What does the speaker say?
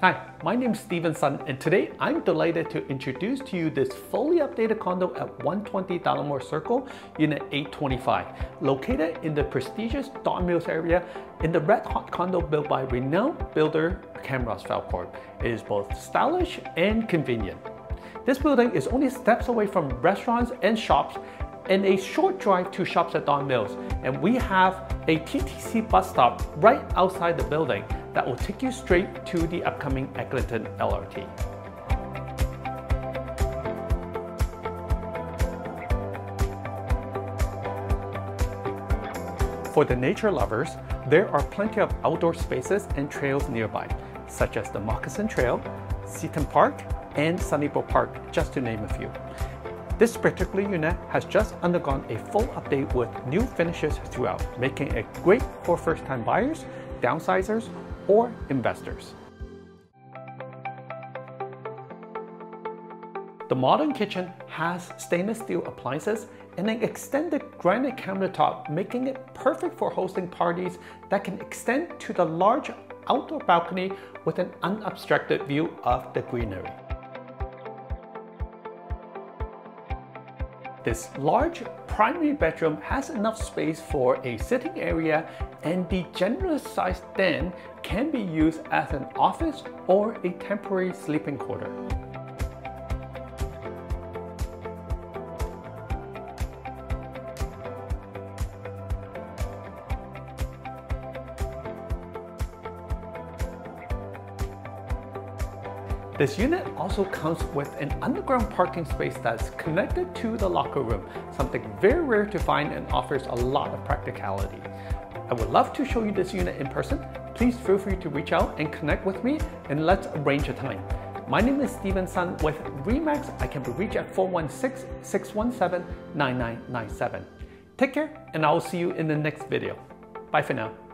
Hi, my name is Stephen Sun and today I'm delighted to introduce to you this fully updated condo at 120 Dallimore Circle, Unit 825, located in the prestigious Don Mills area in the red hot condo built by renowned builder Camrost Felcorp. It is both stylish and convenient. This building is only steps away from restaurants and shops and a short drive to shops at Don Mills. And we have a TTC bus stop right outside the building that will take you straight to the upcoming Eglinton LRT. For the nature lovers, there are plenty of outdoor spaces and trails nearby, such as the Moccasin Trail, Seton Park, and Sunnybrook Park, just to name a few. This particular unit has just undergone a full update with new finishes throughout, making it great for first-time buyers, downsizers, or investors. The modern kitchen has stainless steel appliances and an extended granite countertop, making it perfect for hosting parties that can extend to the large outdoor balcony with an unobstructed view of the greenery. This large primary bedroom has enough space for a sitting area and the generous sized den can be used as an office or a temporary sleeping quarter. This unit also comes with an underground parking space that's connected to the locker room, something very rare to find and offers a lot of practicality. I would love to show you this unit in person. Please feel free to reach out and connect with me and let's arrange a time. My name is Stephen Sun with REMAX. I can be reached at 416-617-9997. Take care and I will see you in the next video. Bye for now.